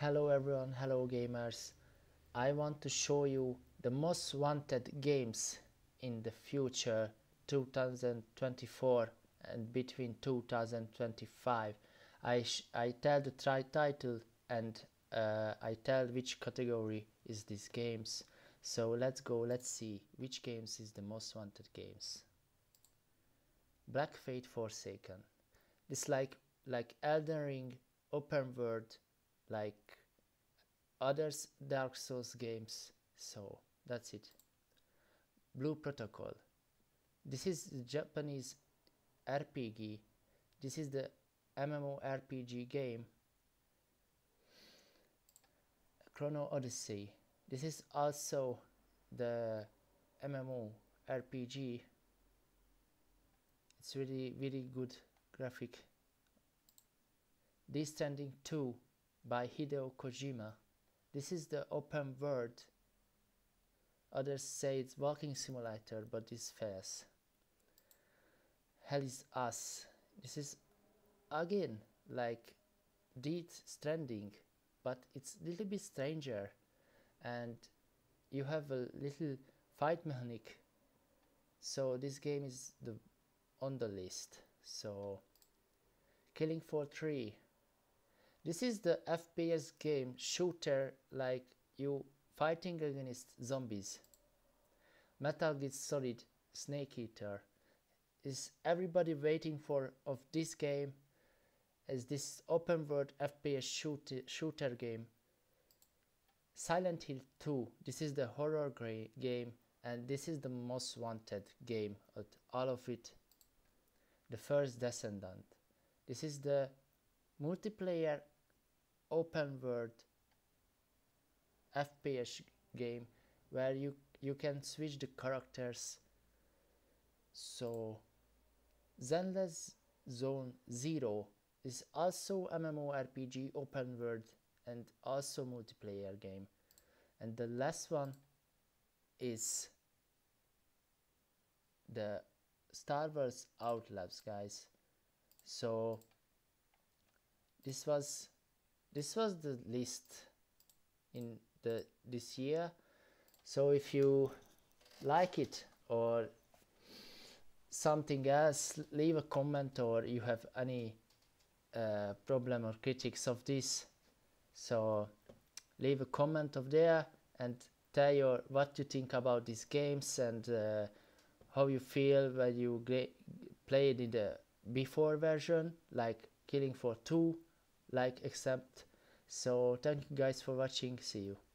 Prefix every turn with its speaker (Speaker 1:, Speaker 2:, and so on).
Speaker 1: Hello everyone, hello gamers. I want to show you the most wanted games in the future 2024 and between 2025. I, I tell the try title and uh, I tell which category is these games. So let's go, let's see which games is the most wanted games. Black Fate Forsaken. This like like Elden Ring open world like others Dark Souls games. So that's it. Blue Protocol. This is the Japanese RPG. This is the MMORPG game. Chrono Odyssey. This is also the MMORPG. It's really, really good graphic. Death Stranding 2 by Hideo Kojima. This is the open world. Others say it's walking simulator, but this fails. Hell is Us. This is again like Death Stranding, but it's a little bit stranger, and you have a little fight mechanic. So this game is the on the list. So Killing Floor 3 this is the FPS game shooter like you fighting against zombies. Metal Gear Solid Snake Eater. Is everybody waiting for of this game as this open world FPS shoot, shooter game? Silent Hill 2. This is the horror game and this is the most wanted game of all of it. The first Descendant. This is the multiplayer open world FPS game where you you can switch the characters. So Zenless Zone Zero is also MMORPG open world and also multiplayer game. And the last one is the Star Wars Outlaws guys. So this was this was the list in the this year. So if you like it or something else leave a comment or you have any uh, problem or critics of this. So leave a comment of there and tell your what you think about these games and uh, how you feel when you played in the before version like Killing Floor 2 like accept. So thank you guys for watching. See you